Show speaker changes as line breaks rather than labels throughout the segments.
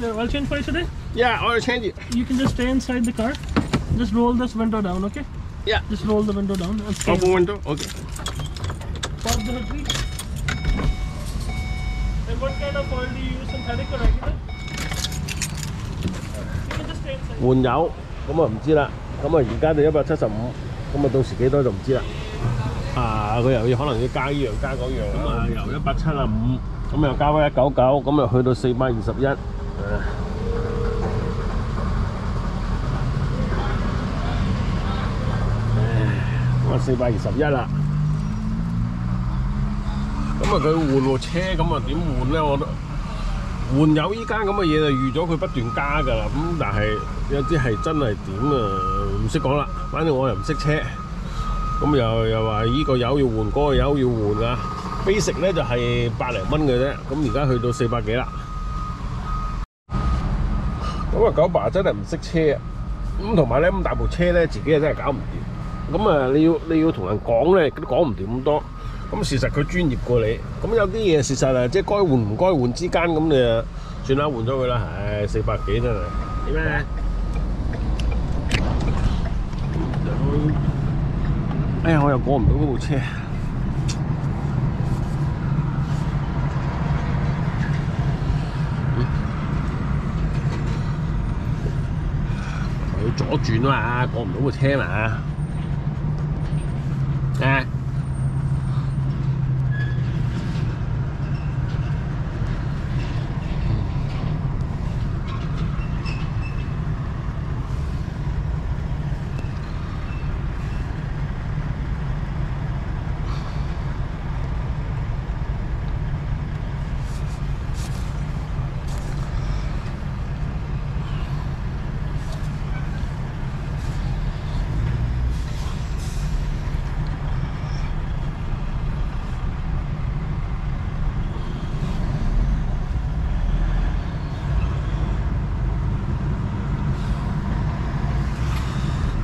There, I'll change for you today.
Yeah, I'll change it.
You can just stay inside the car. Just roll this window down, okay?
Yeah.
Just roll the window down.
Open window. Okay.
Pop the hood, please. And what kind of oil do you use, synthetic or regular? You can just stay inside.
換油咁啊唔知啦，咁啊而家就一百七十五，咁啊到時幾多就唔知啦。啊，佢又要可能要加依樣加嗰樣，咁啊由一百七十五，咁又加翻一九九，咁又去到四百二十一。咁啊四百二十一啦。咁啊佢換部車，咁啊點換咧？我覺得。換油依間咁嘅嘢就預咗佢不斷加㗎啦，咁但係有啲係真係點啊？唔識講啦，反正我又唔識車，咁又又話依個油要換，嗰、個油要換啊！basic 咧就係百零蚊嘅啫，咁而家去到四百幾啦。咁啊九爸真係唔識車啊！咁同埋咧咁大部車咧，自己真係搞唔掂。咁啊你要你要同人講咧，都講唔掂咁多。咁事實佢專業過你，咁有啲嘢事實啊，即係該換唔該換之間，咁你啊算啦，換咗佢啦，唉，四百幾真係點咩？哎呀，我又過唔到嗰部車。左轉啊嘛，過唔到個車嘛。啊！OK，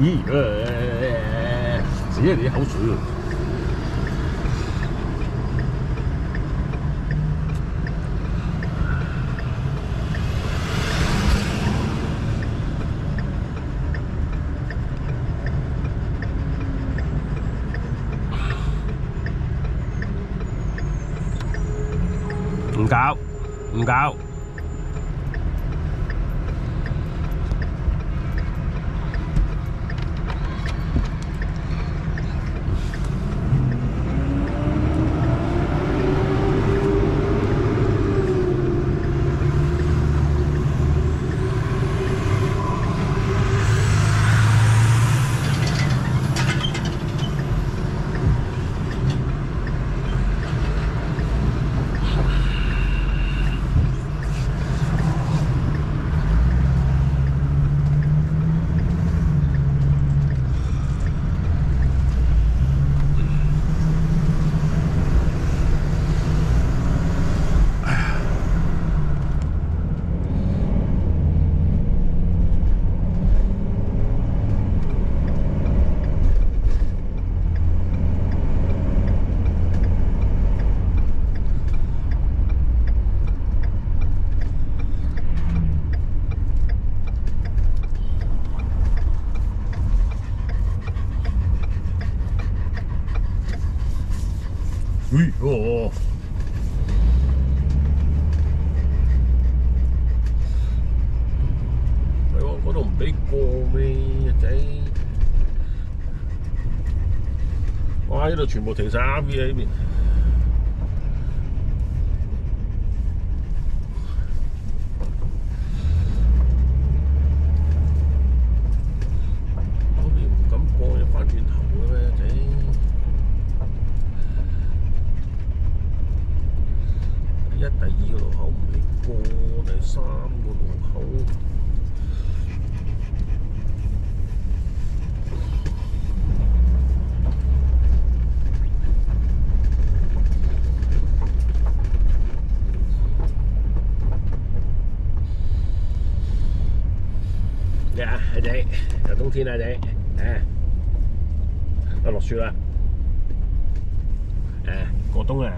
咦呃，死了你口水！唔搞，唔搞。喂哦！係喎，嗰度唔俾過咩仔？哇！呢度全部停晒 R V 喺呢邊。嗰邊唔敢過，要翻轉頭嘅咩仔？一一第二個路口未過，第三個路口。咩啊，阿仔？又冬天啦，阿仔。誒，啊落雪啦。誒，過冬啦。